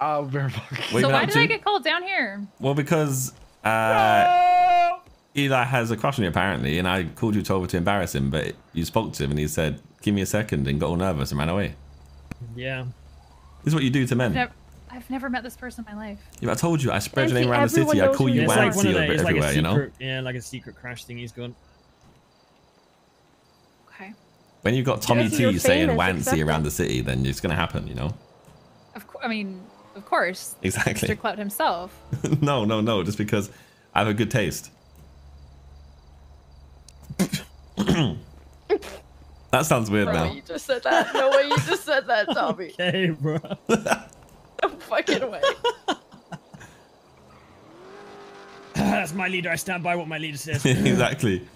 Oh, very fucking. So why did to? I get called down here? Well, because uh, Eli has a crush on you apparently, and I called you to over to embarrass him, but you spoke to him and he said, "Give me a second, and got all nervous and ran away. Yeah. This is what you do to men. I've never, I've never met this person in my life. Yeah, I told you, I spread your name around the city. I call you you it's are. like one Wanksy of the, over it's like a everywhere, you know. yeah, like a secret crash thing he's going. Okay. When you've got Tommy Auntie, you're T saying Wancy around the city, then it's gonna happen, you know. Of course. I mean, of course. Exactly. Mr. Clout himself. no, no, no. Just because I have a good taste. that sounds weird No way now. you just said that. No way you just said that, Tommy. Okay, bro. No fucking way. That's my leader. I stand by what my leader says. exactly.